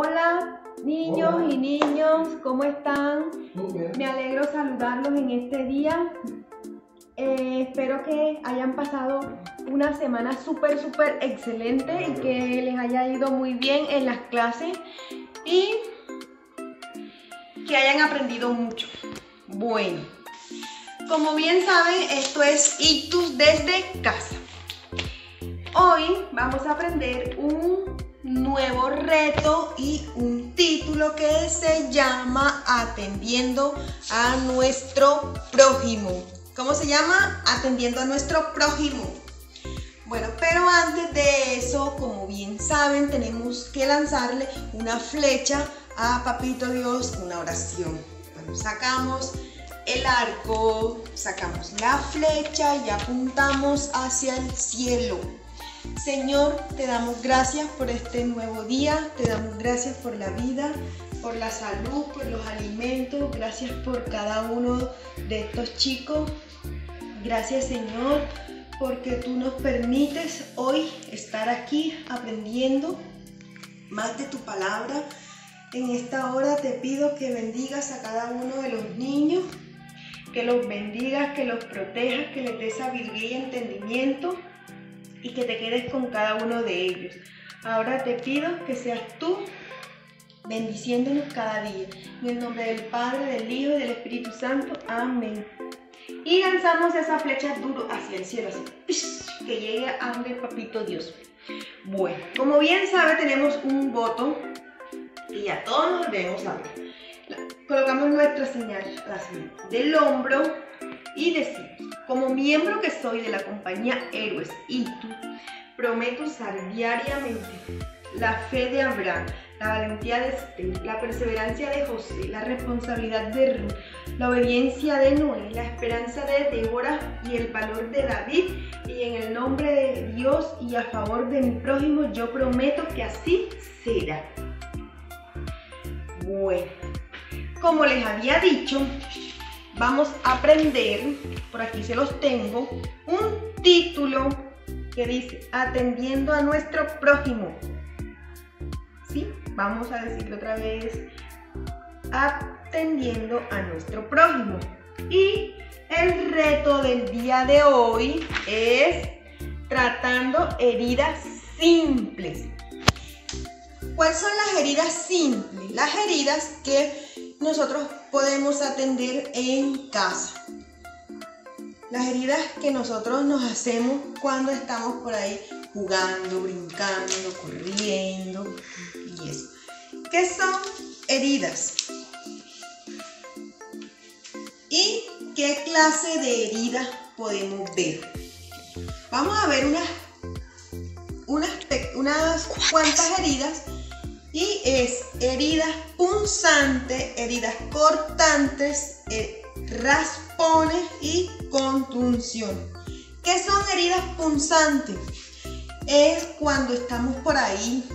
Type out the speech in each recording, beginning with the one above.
Hola niños Hola. y niños, ¿cómo están? Súper. Me alegro saludarlos en este día. Eh, espero que hayan pasado una semana súper, súper excelente y que les haya ido muy bien en las clases y que hayan aprendido mucho. Bueno, como bien saben, esto es Ictus desde casa. Hoy vamos a aprender un nuevo reto y un título que se llama Atendiendo a nuestro prójimo. ¿Cómo se llama? Atendiendo a nuestro prójimo. Bueno, pero antes de eso, como bien saben, tenemos que lanzarle una flecha a Papito Dios, una oración. Bueno, sacamos el arco, sacamos la flecha y apuntamos hacia el cielo. Señor, te damos gracias por este nuevo día, te damos gracias por la vida, por la salud, por los alimentos, gracias por cada uno de estos chicos. Gracias Señor, porque tú nos permites hoy estar aquí aprendiendo más de tu palabra. En esta hora te pido que bendigas a cada uno de los niños, que los bendigas, que los protejas, que les des sabiduría y entendimiento y que te quedes con cada uno de ellos. Ahora te pido que seas tú bendiciéndonos cada día. En el nombre del Padre, del Hijo y del Espíritu Santo. Amén. Y lanzamos esa flecha duro hacia el cielo, así, que llegue a donde papito Dios. Bueno, como bien sabe, tenemos un voto y a todos nos debemos saber. Colocamos nuestra señal, la señal del hombro y decimos, como miembro que soy de la compañía Héroes y tú, prometo usar diariamente la fe de Abraham, la valentía de Esther, la perseverancia de José, la responsabilidad de Ruth, la obediencia de Noé, la esperanza de Débora y el valor de David. Y en el nombre de Dios y a favor de mi prójimo, yo prometo que así será. Bueno, como les había dicho, vamos a aprender, por aquí se los tengo, un título que dice Atendiendo a nuestro prójimo. ¿Sí? Vamos a decirlo otra vez. Atendiendo a nuestro prójimo. Y el reto del día de hoy es tratando heridas simples. ¿Cuáles son las heridas simples? Las heridas que nosotros podemos atender en casa. Las heridas que nosotros nos hacemos cuando estamos por ahí jugando, brincando, corriendo y eso. ¿Qué son heridas? ¿Y qué clase de heridas podemos ver? Vamos a ver unas, unas, unas cuantas heridas y es heridas punzantes, heridas cortantes, eh, raspones y contunción. ¿Qué son heridas punzantes? Es cuando estamos por ahí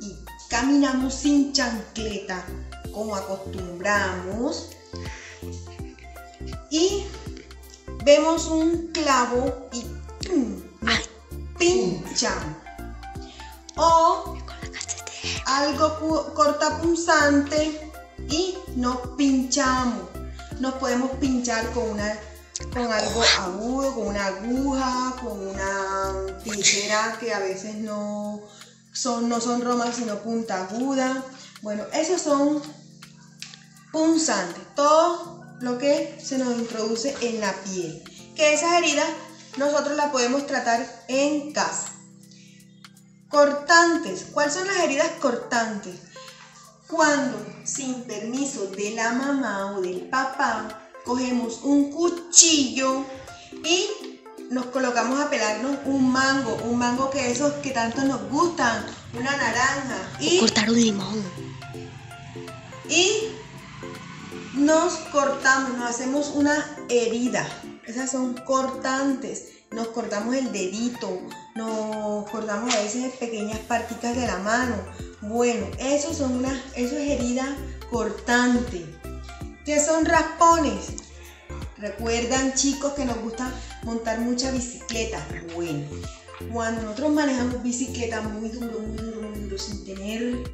y caminamos sin chancleta, como acostumbramos, y vemos un clavo y ¡pum! nos pinchamos. O algo pu- cortapunzante y nos pinchamos. Nos podemos pinchar con algo agudo, con una aguja, con una tijera que a veces no son, no son romas sino punta aguda. Bueno, esos son punzantes, todo lo que se nos introduce en la piel. Que esas heridas nosotros las podemos tratar en casa. Cortantes. ¿Cuáles son las heridas cortantes? Cuando sin permiso de la mamá o del papá cogemos un cuchillo y nos colocamos a pelarnos un mango, un mango que esos que tanto nos gustan, una naranja y Cortar un limón. y nos cortamos, nos hacemos una herida. Esas son cortantes. Nos cortamos el dedito, nos cortamos a veces pequeñas particas de la mano. Bueno, esos son unas, eso es herida cortante. ¿Qué son raspones? Recuerdan chicos que nos gusta montar mucha bicicleta. Bueno, cuando nosotros manejamos bicicleta muy duro, muy duro, muy duro, sin tener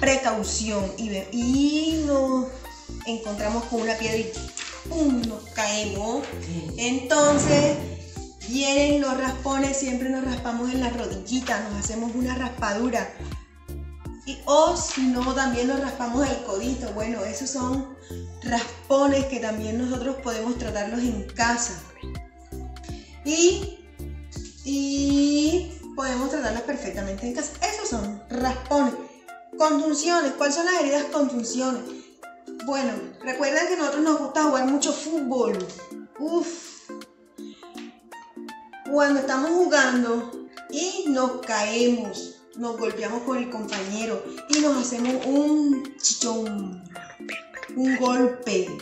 precaución y, y nos encontramos con una piedra y ¡pum! nos caemos. Entonces vienen los raspones, siempre nos raspamos en la rodillita, nos hacemos una raspadura. Y, o si no, también nos raspamos el codito. Bueno, esos son raspones que también nosotros podemos tratarlos en casa. Y, y podemos tratarlos perfectamente en casa. Esos son raspones. Contunciones. ¿Cuáles son las heridas contunciones? Bueno, recuerden que nosotros nos gusta jugar mucho fútbol. Uf. Cuando estamos jugando y nos caemos, nos golpeamos con el compañero y nos hacemos un chichón, un golpe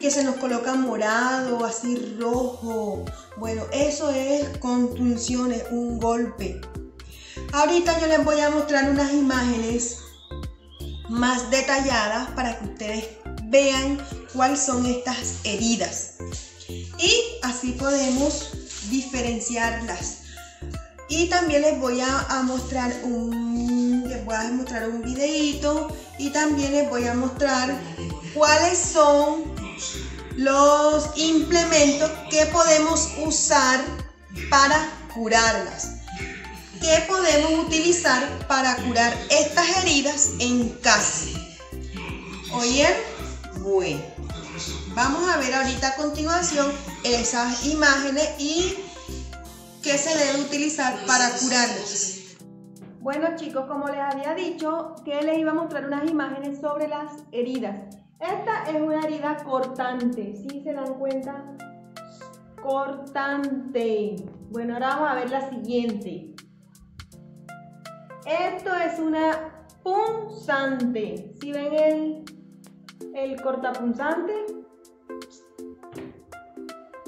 que se nos coloca morado, así rojo. Bueno, eso es contunciones, un golpe. Ahorita yo les voy a mostrar unas imágenes más detalladas para que ustedes vean cuáles son estas heridas. Y así podemos diferenciarlas. Y también les voy a, mostrar un les voy a mostrar un videito y también les voy a mostrar cuáles son los implementos que podemos usar para curarlas que podemos utilizar para curar estas heridas en casa. ¿Oyen? Bueno, vamos a ver ahorita a continuación esas imágenes y qué se debe utilizar para curarlas. Bueno chicos, como les había dicho, que les iba a mostrar unas imágenes sobre las heridas. Esta es una herida cortante, ¿sí se dan cuenta? Cortante. Bueno, ahora vamos a ver la siguiente. Esto es una punzante. Si ven el, el cortapunzante?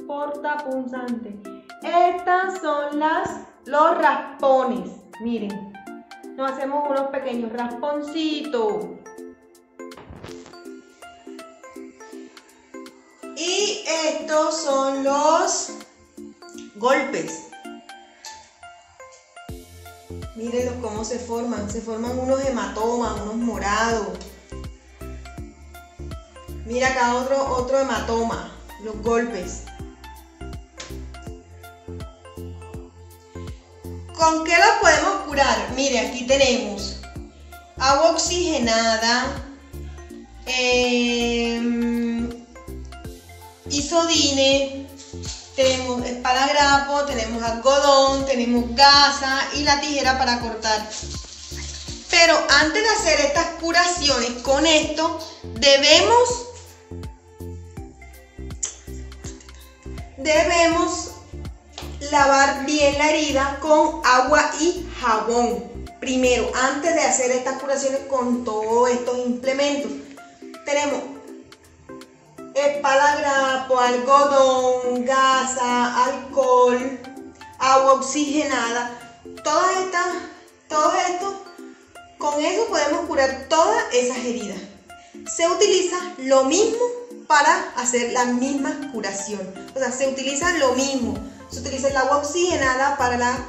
Portapunzante. Estas son las, los raspones. Miren, nos hacemos unos pequeños rasponcitos. Y estos son los golpes. Mírenlos cómo se forman. Se forman unos hematomas, unos morados. Mira acá otro, otro hematoma. Los golpes. ¿Con qué los podemos curar? Mire, aquí tenemos agua oxigenada, em, isodine, tenemos espadagrapo, tenemos algodón, tenemos gasa y la tijera para cortar. Pero antes de hacer estas curaciones con esto, debemos debemos lavar bien la herida con agua y jabón. Primero, antes de hacer estas curaciones con todos estos implementos. Tenemos espalagrapo, algodón, gasa, alcohol, agua oxigenada, todas estas, todo esto, con eso podemos curar todas esas heridas. Se utiliza lo mismo para hacer la misma curación. O sea, se utiliza lo mismo. Se utiliza el agua oxigenada para la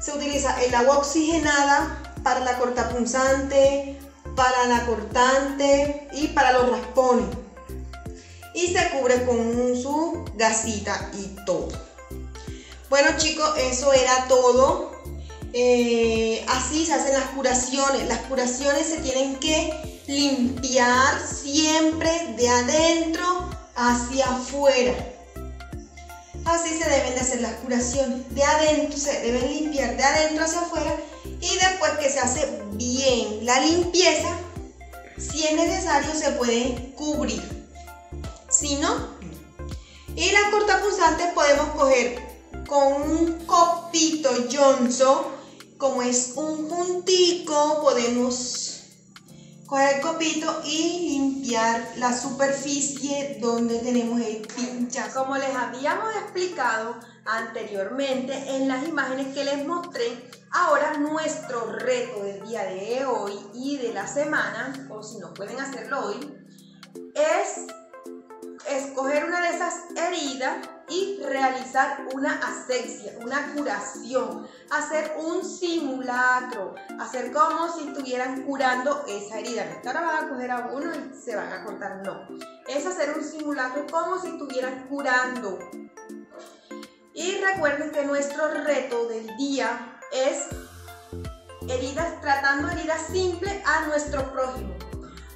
se utiliza el agua oxigenada para la cortapunzante, para la cortante y para los raspones y se cubre con su gasita y todo. Bueno chicos, eso era todo. Eh, así se hacen las curaciones. Las curaciones se tienen que limpiar siempre de adentro hacia afuera. Así se deben de hacer las curaciones. De adentro se deben limpiar de adentro hacia afuera y después que se hace bien la limpieza, si es necesario se puede cubrir. Si no, y las cortapunzantes podemos coger con un copito Johnson, como es un puntico, podemos coger el copito y limpiar la superficie donde tenemos el pinchazo. Como les habíamos explicado anteriormente en las imágenes que les mostré, ahora nuestro reto del día de hoy y de la semana, o si no pueden hacerlo hoy, es escoger una de esas heridas y realizar una asexia, una curación, hacer un simulacro, hacer como si estuvieran curando esa herida. Ahora van a coger a uno y se van a cortar, no. Es hacer un simulacro como si estuvieran curando. Y recuerden que nuestro reto del día es heridas, tratando heridas simples a nuestro prójimo.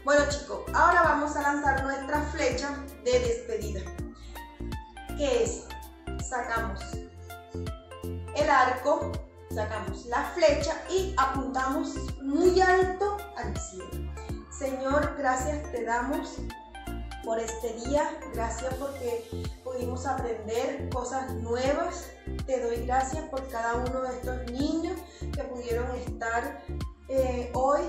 Bueno chicos, ahora vamos a lanzar nuestra flecha de despedida. ¿Qué es? Sacamos el arco, sacamos la flecha y apuntamos muy alto al cielo. Señor, gracias te damos por este día, gracias porque pudimos aprender cosas nuevas. Te doy gracias por cada uno de estos niños que pudieron estar eh, hoy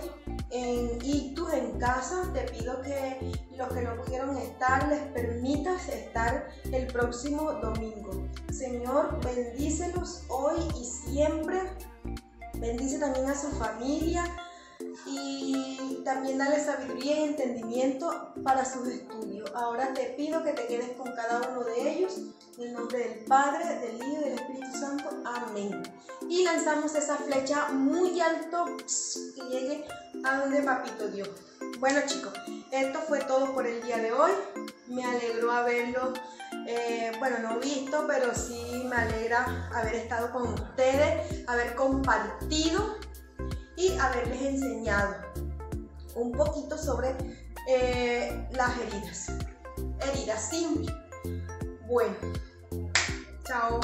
en Ictus en casa. Te pido que los que no pudieron estar les permitas estar el próximo domingo. Señor, bendícelos hoy y siempre. Bendice también a su familia y también dale sabiduría y entendimiento para sus estudios. Ahora te pido que te quedes con cada uno de ellos. En el nombre del Padre, del Hijo y del Espíritu Santo. Amén. Y lanzamos esa flecha muy alto que llegue a donde Papito Dios. Bueno chicos, esto fue todo por el día de hoy. Me alegró haberlo, eh, bueno, no visto, pero sí me alegra haber estado con ustedes, haber compartido y haberles enseñado un poquito sobre eh, las heridas. Heridas simples. Bueno, chao.